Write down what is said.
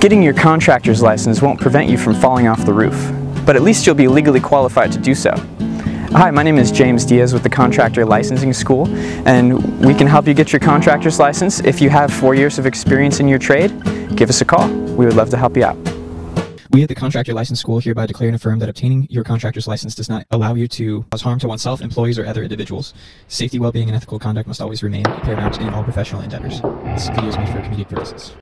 Getting your contractor's license won't prevent you from falling off the roof, but at least you'll be legally qualified to do so. Hi, my name is James Diaz with the Contractor Licensing School, and we can help you get your contractor's license. If you have four years of experience in your trade, give us a call. We would love to help you out. We at the Contractor License School hereby declare and affirm that obtaining your contractor's license does not allow you to cause harm to oneself, employees, or other individuals. Safety, well-being, and ethical conduct must always remain paramount in all professional endeavors. This video is made for comedic purposes.